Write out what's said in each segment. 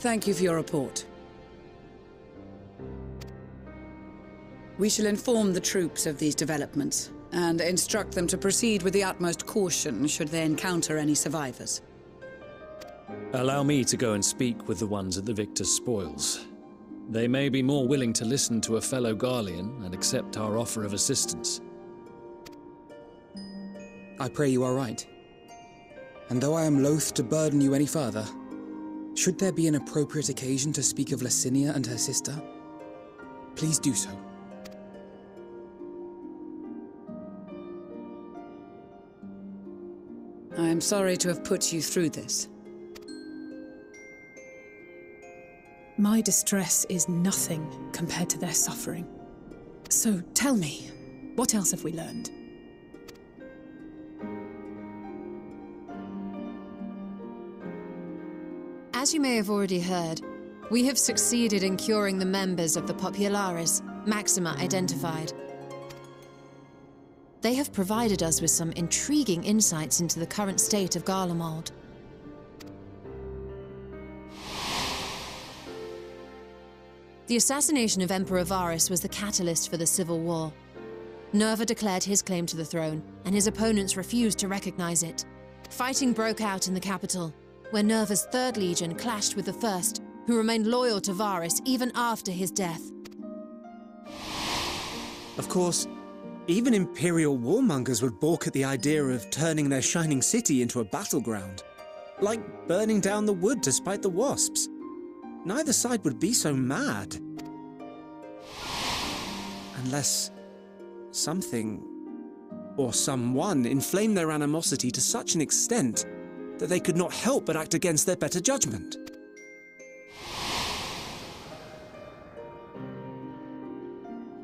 Thank you for your report. We shall inform the troops of these developments, and instruct them to proceed with the utmost caution should they encounter any survivors. Allow me to go and speak with the ones at the victor's spoils. They may be more willing to listen to a fellow Garlean and accept our offer of assistance. I pray you are right. And though I am loath to burden you any further, should there be an appropriate occasion to speak of Licinia and her sister, please do so. I am sorry to have put you through this. My distress is nothing compared to their suffering. So tell me, what else have we learned? As you may have already heard, we have succeeded in curing the members of the Populares, Maxima identified. They have provided us with some intriguing insights into the current state of Garlemald. The assassination of Emperor Varis was the catalyst for the civil war. Nerva declared his claim to the throne, and his opponents refused to recognize it. Fighting broke out in the capital, where Nerva's Third Legion clashed with the First, who remained loyal to Varis even after his death. Of course, even Imperial warmongers would balk at the idea of turning their shining city into a battleground. Like burning down the wood to spite the wasps. Neither side would be so mad. Unless something or someone inflamed their animosity to such an extent that they could not help but act against their better judgment.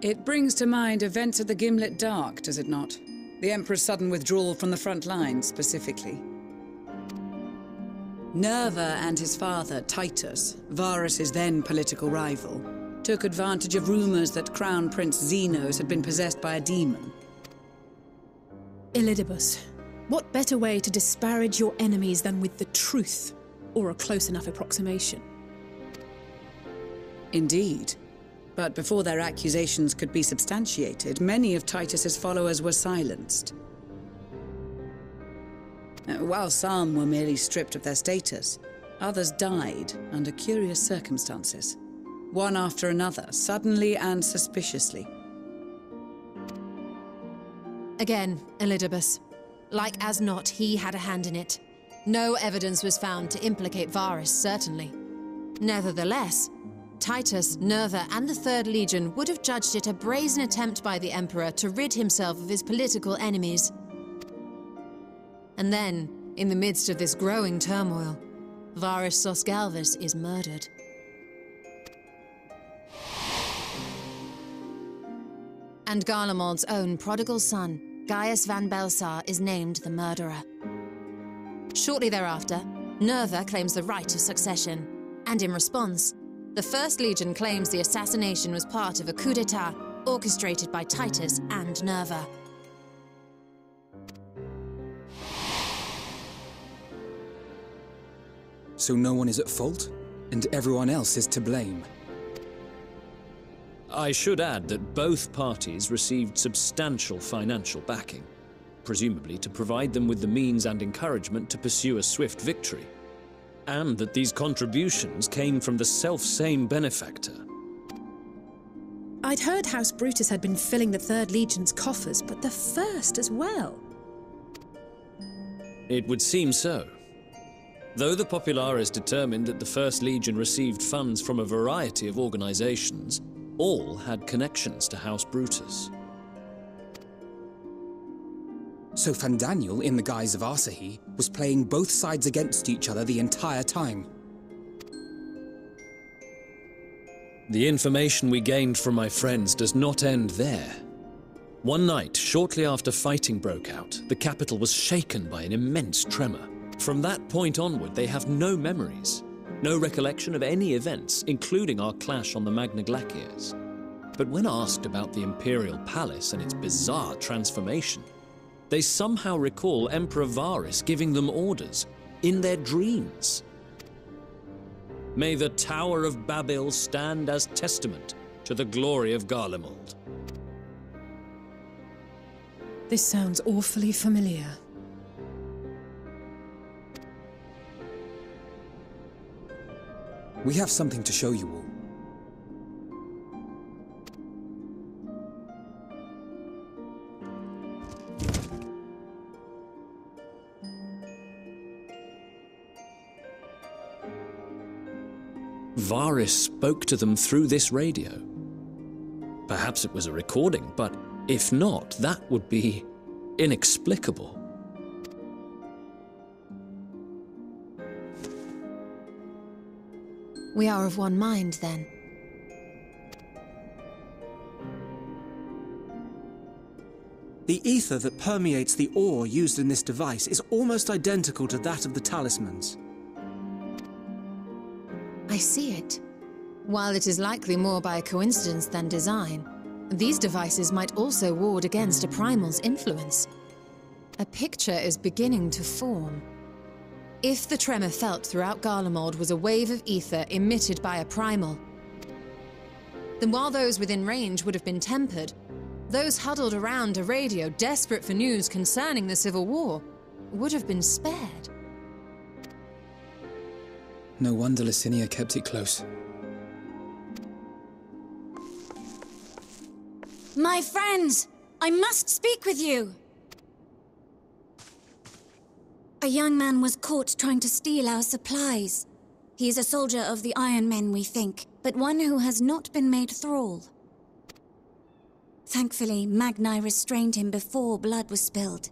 It brings to mind events at the Gimlet Dark, does it not? The Emperor's sudden withdrawal from the front lines, specifically. Nerva and his father, Titus, Varis's then political rival, took advantage of rumors that Crown Prince Zenos had been possessed by a demon. Elidibus, what better way to disparage your enemies than with the truth, or a close enough approximation? Indeed. But before their accusations could be substantiated, many of Titus's followers were silenced. Uh, While some were merely stripped of their status, others died under curious circumstances. One after another, suddenly and suspiciously. Again, Elidibus. Like as not, he had a hand in it. No evidence was found to implicate Varis, certainly. Nevertheless, Titus, Nerva, and the Third Legion would have judged it a brazen attempt by the Emperor to rid himself of his political enemies. And then, in the midst of this growing turmoil, Varis zos Galvus is murdered. And Garlemald's own prodigal son, Gaius van Baelsar, is named the murderer. Shortly thereafter, Nerva claims the right of succession, and in response, the First Legion claims the assassination was part of a coup d'etat orchestrated by Titus and Nerva. So no one is at fault, and everyone else is to blame. I should add that both parties received substantial financial backing, presumably to provide them with the means and encouragement to pursue a swift victory, and that these contributions came from the self-same benefactor. I'd heard House Brutus had been filling the Third Legion's coffers, but the First as well. It would seem so. Though the Populares determined that the First Legion received funds from a variety of organizations, all had connections to House Brutus. So Fandaniel, in the guise of Asahi, was playing both sides against each other the entire time. The information we gained from my friends does not end there. One night, shortly after fighting broke out, the capital was shaken by an immense tremor. From that point onward, they have no memories, no recollection of any events, including our clash on the Magna Glacies. But when asked about the Imperial Palace and its bizarre transformation, they somehow recall Emperor Varis giving them orders in their dreams. May the Tower of Babil stand as testament to the glory of Garlemald. This sounds awfully familiar. We have something to show you all. Varis spoke to them through this radio. Perhaps it was a recording, but if not, that would be inexplicable. We are of one mind, then. The ether that permeates the ore used in this device is almost identical to that of the talismans. I see it. While it is likely more by coincidence than design, these devices might also ward against a primal's influence. A picture is beginning to form. If the tremor felt throughout Garlemald was a wave of ether emitted by a primal, then while those within range would have been tempered, those huddled around a radio desperate for news concerning the Civil War would have been spared. No wonder Licinia kept it close. My friends, I must speak with you. A young man was caught trying to steal our supplies. He is a soldier of the Iron Men, we think, but one who has not been made thrall. Thankfully, Magnai restrained him before blood was spilled.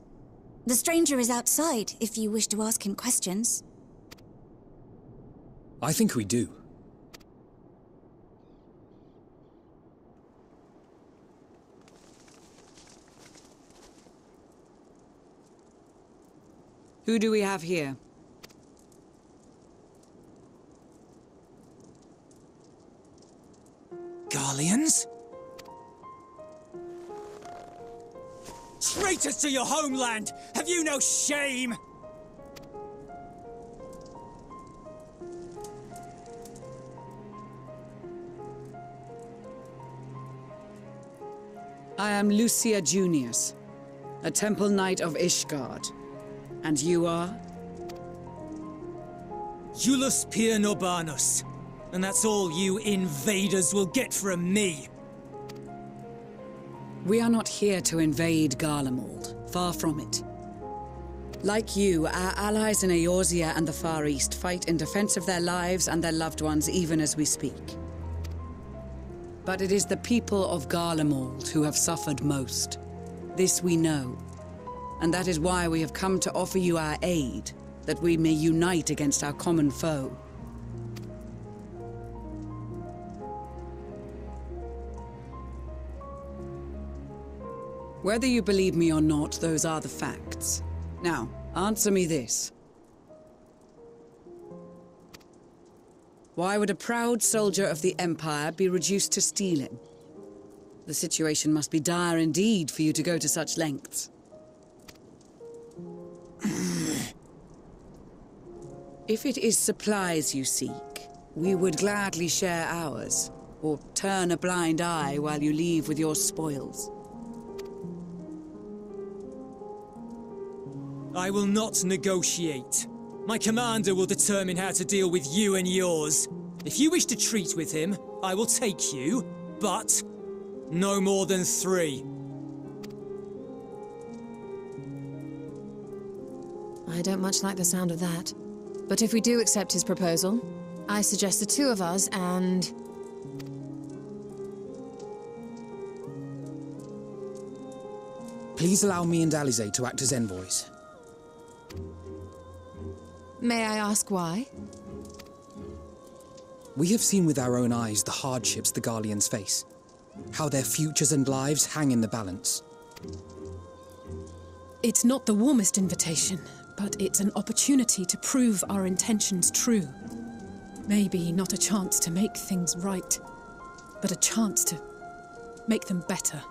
The stranger is outside if you wish to ask him questions. I think we do. Who do we have here? Garleans? Traitors to your homeland! Have you no shame? I am Lucia Junius, a Temple Knight of Ishgard. And you are? Jullus pyr Norbanus. And that's all you invaders will get from me. We are not here to invade Garlemald. Far from it. Like you, our allies in Eorzea and the Far East fight in defense of their lives and their loved ones even as we speak. But it is the people of Garlemald who have suffered most. This we know. And that is why we have come to offer you our aid, that we may unite against our common foe. Whether you believe me or not, those are the facts. Now, answer me this. Why would a proud soldier of the Empire be reduced to stealing? The situation must be dire indeed for you to go to such lengths. If it is supplies you seek, we would gladly share ours, or turn a blind eye while you leave with your spoils. I will not negotiate. My commander will determine how to deal with you and yours. If you wish to treat with him, I will take you, but no more than three. I don't much like the sound of that. But if we do accept his proposal, I suggest the two of us and... Please allow me and Alisaie to act as envoys. May I ask why? We have seen with our own eyes the hardships the Garleans face, how their futures and lives hang in the balance. It's not the warmest invitation, but it's an opportunity to prove our intentions true. Maybe not a chance to make things right, but a chance to make them better.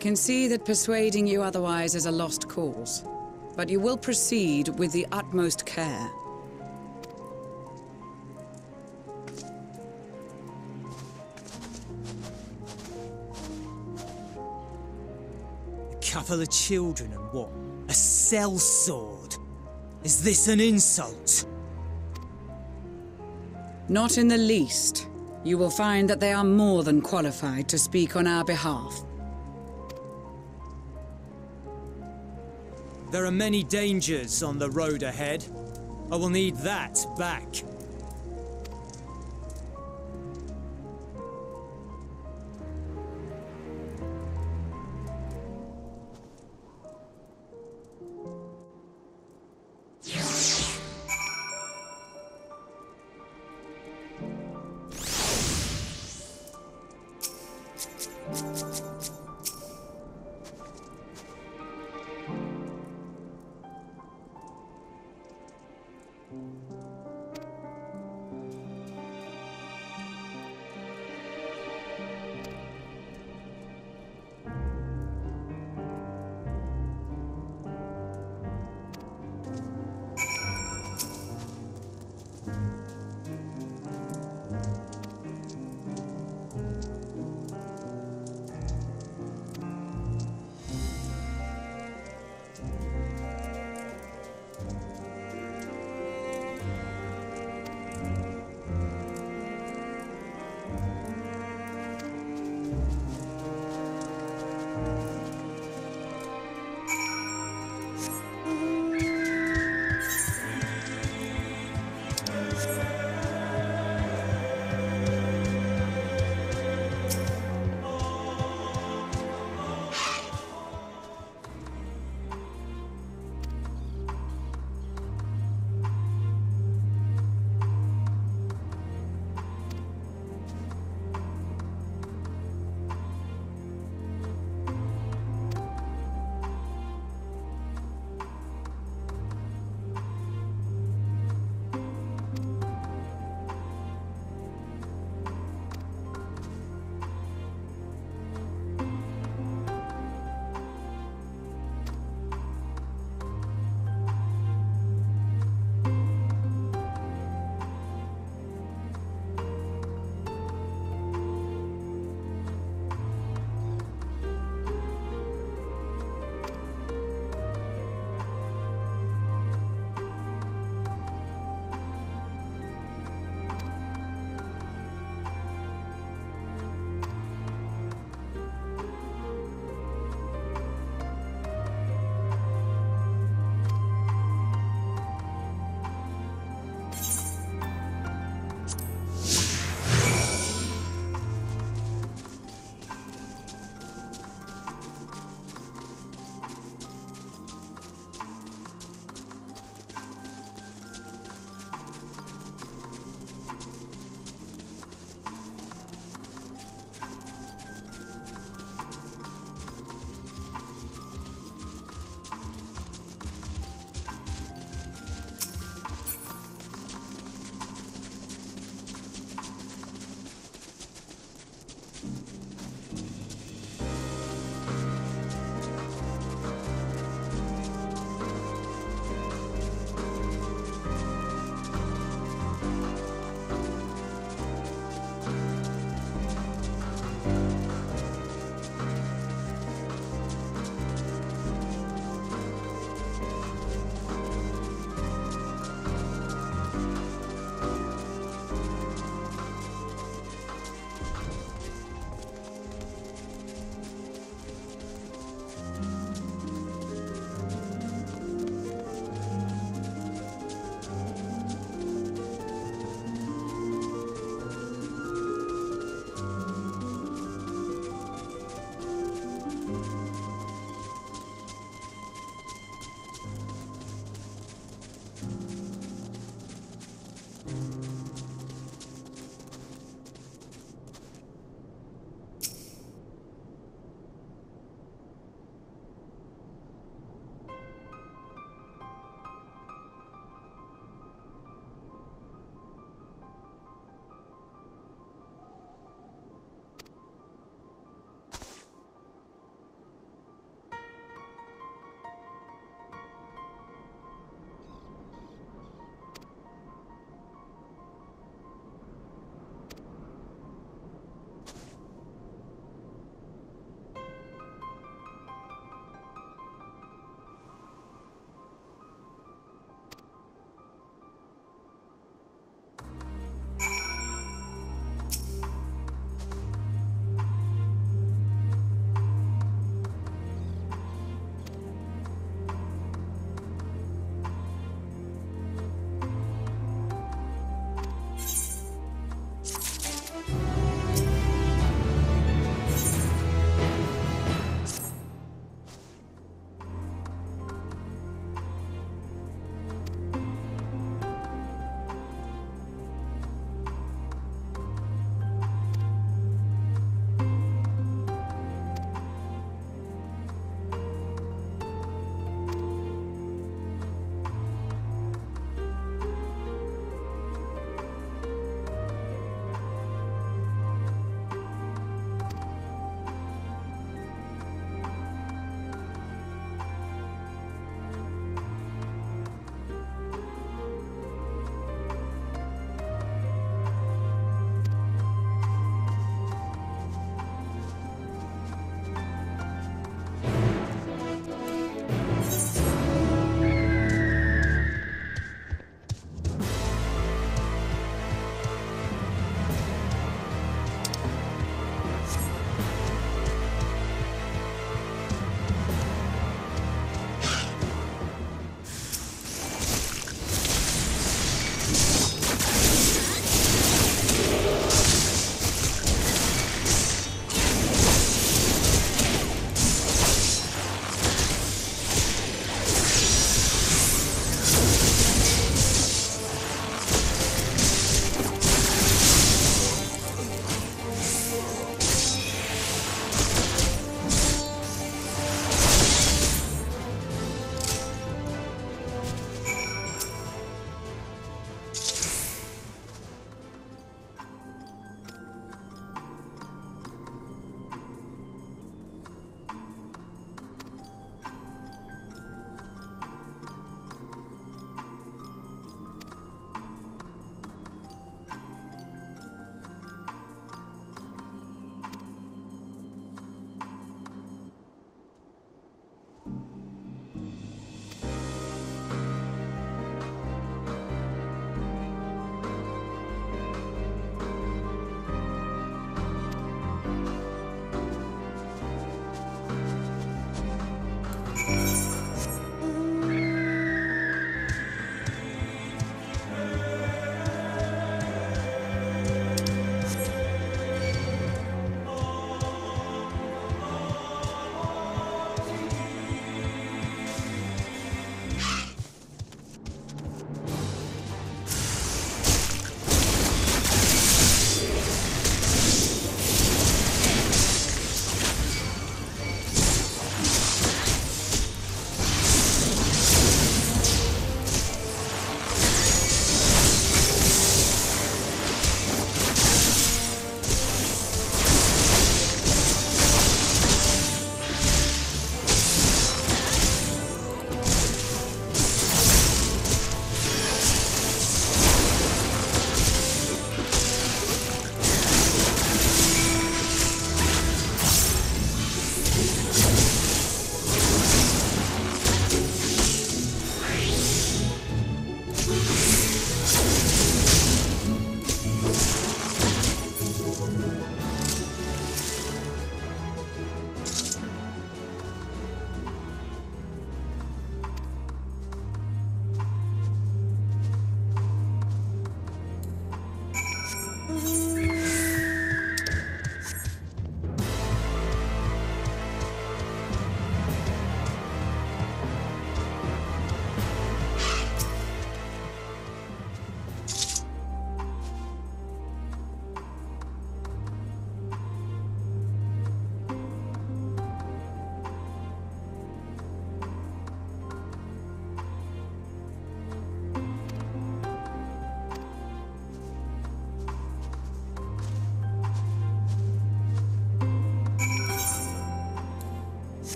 Can see that persuading you otherwise is a lost cause, but you will proceed with the utmost care. A couple of children and what? A cell sword? Is this an insult? Not in the least. You will find that they are more than qualified to speak on our behalf. There are many dangers on the road ahead. I will need that back.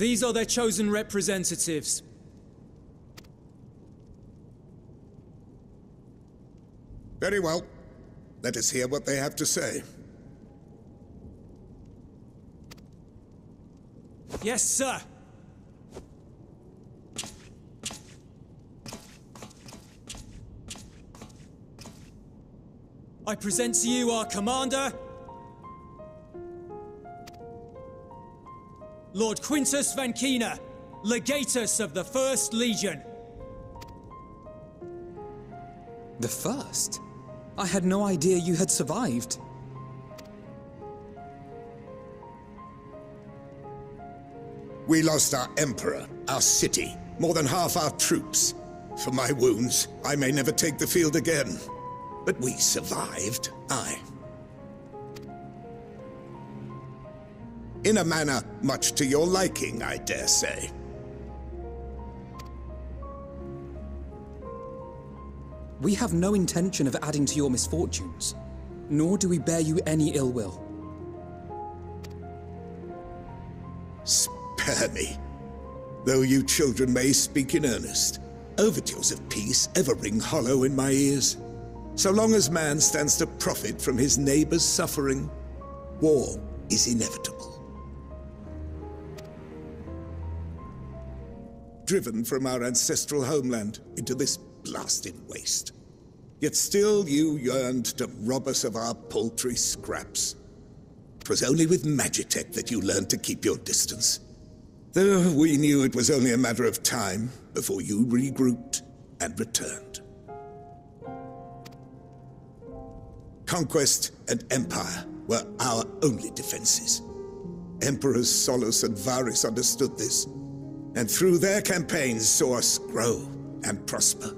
These are their chosen representatives. Very well. Let us hear what they have to say. Yes, sir. I present to you our commander, Lord Quintus van Cinna, legatus of the First Legion. The first? I had no idea you had survived. We lost our Emperor, our city, more than half our troops. For my wounds, I may never take the field again. But we survived, I. In a manner much to your liking, I dare say. We have no intention of adding to your misfortunes, nor do we bear you any ill will. Spare me. Though you children may speak in earnest, overtures of peace ever ring hollow in my ears. So long as man stands to profit from his neighbor's suffering, war is inevitable. Driven from our ancestral homeland into this blasted waste. Yet still you yearned to rob us of our paltry scraps. 'Twas only with Magitech that you learned to keep your distance. Though we knew it was only a matter of time before you regrouped and returned. Conquest and Empire were our only defenses. Emperors Solus and Varis understood this, and through their campaigns saw us grow and prosper.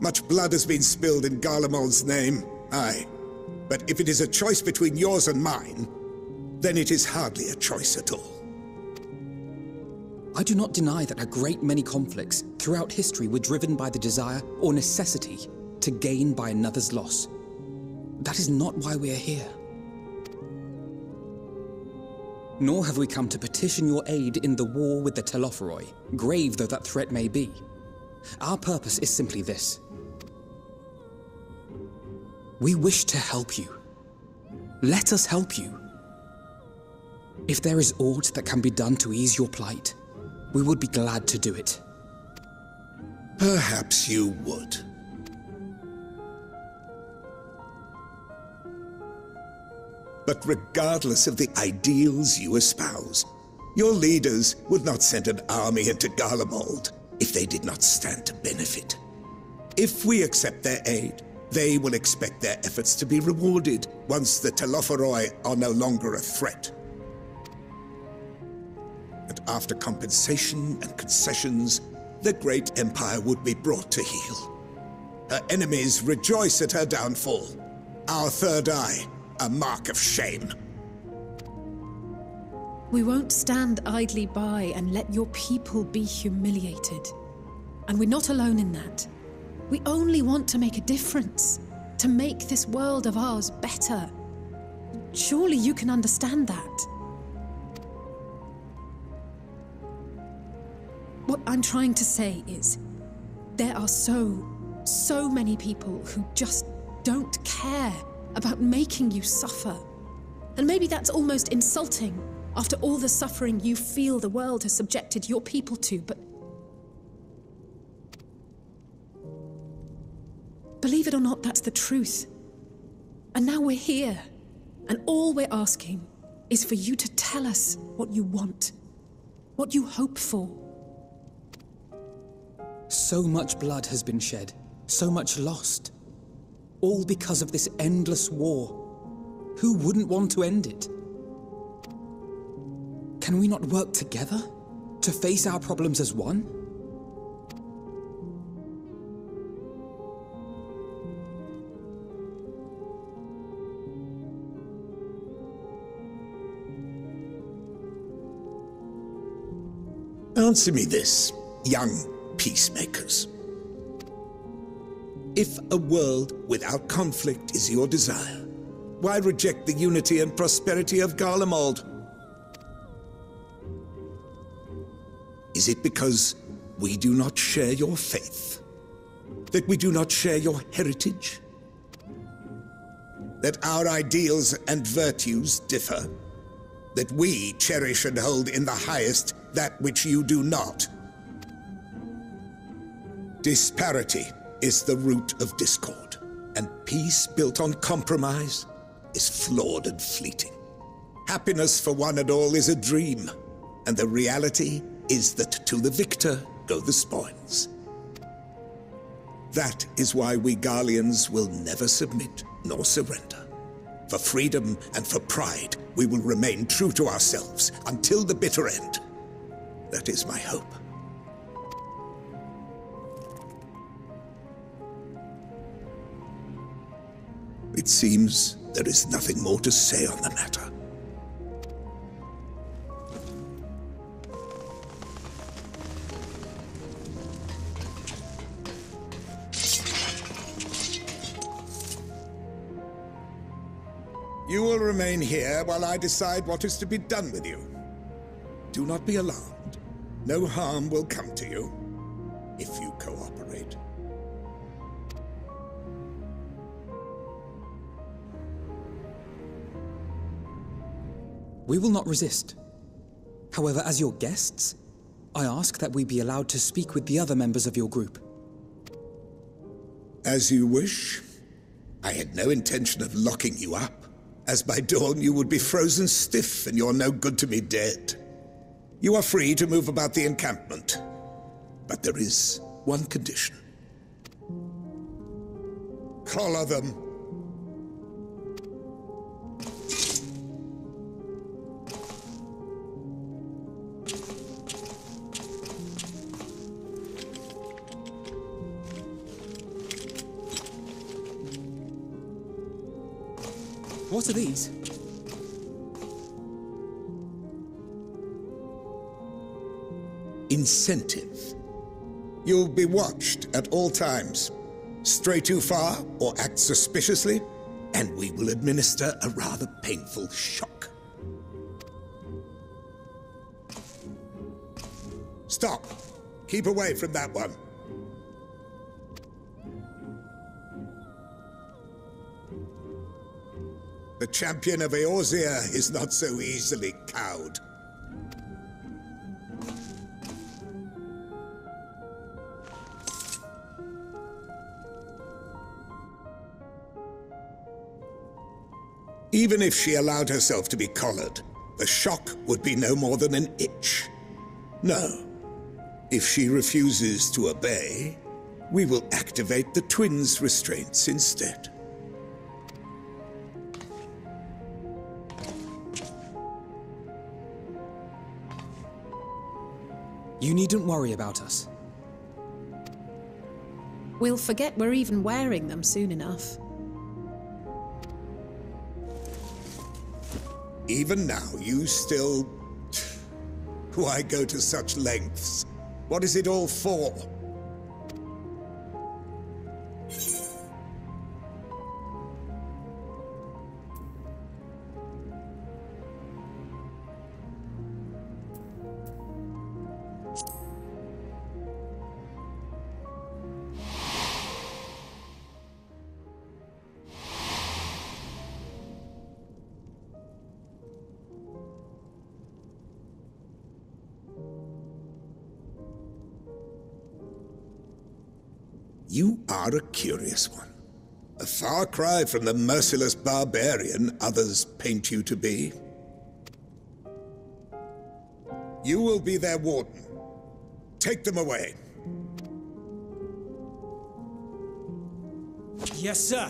Much blood has been spilled in Garlemald's name, aye. But if it is a choice between yours and mine, then it is hardly a choice at all. I do not deny that a great many conflicts throughout history were driven by the desire or necessity to gain by another's loss. That is not why we are here. Nor have we come to petition your aid in the war with the Telophoroi, grave though that threat may be. Our purpose is simply this. We wish to help you. Let us help you. If there is aught that can be done to ease your plight, we would be glad to do it. Perhaps you would. But regardless of the ideals you espouse, your leaders would not send an army into Garlemald if they did not stand to benefit. If we accept their aid, they will expect their efforts to be rewarded once the Telophoroi are no longer a threat. And after compensation and concessions, the great empire would be brought to heel. Her enemies rejoice at her downfall. Our third eye, a mark of shame. We won't stand idly by and let your people be humiliated. And we're not alone in that. We only want to make a difference, to make this world of ours better. Surely you can understand that. What I'm trying to say is, there are so, so many people who just don't care about making you suffer. And maybe that's almost insulting after all the suffering you feel the world has subjected your people to, but. Believe it or not, that's the truth. And now we're here. And all we're asking is for you to tell us what you want, what you hope for. So much blood has been shed, so much lost. All because of this endless war. Who wouldn't want to end it? Can we not work together? To face our problems as one? Answer me this, young peacemakers. If a world without conflict is your desire, why reject the unity and prosperity of Garlemald? Is it because we do not share your faith? That we do not share your heritage? That our ideals and virtues differ? That we cherish and hold in the highest that which you do not? Disparity is the root of discord, and peace built on compromise is flawed and fleeting. Happiness for one and all is a dream, and the reality is that to the victor go the spoils. That is why we Garleans will never submit nor surrender. For freedom and for pride, we will remain true to ourselves until the bitter end. That is my hope. It seems there is nothing more to say on the matter. You will remain here while I decide what is to be done with you. Do not be alarmed. No harm will come to you if you cooperate. We will not resist. However, as your guests, I ask that we be allowed to speak with the other members of your group. As you wish. I had no intention of locking you up, as by dawn you would be frozen stiff and you're no good to me dead. You are free to move about the encampment, but there is one condition. Collar them. Incentive. You'll be watched at all times. Stray too far or act suspiciously, and we will administer a rather painful shock. Stop. Keep away from that one. The champion of Eorzea is not so easily cowed. Even if she allowed herself to be collared, the shock would be no more than an itch. No. If she refuses to obey, we will activate the twins' restraints instead. You needn't worry about us. We'll forget we're even wearing them soon enough. Even now, you still. Why go to such lengths? What is it all for? Far cry from the merciless barbarian others paint you to be. You will be their warden. Take them away. Yes, sir.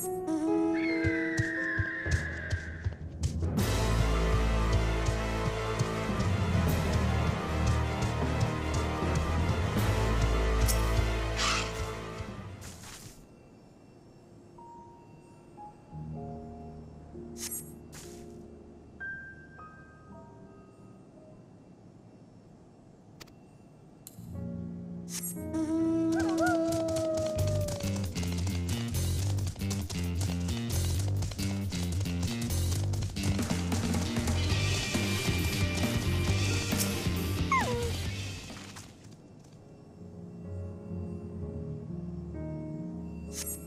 Peace. you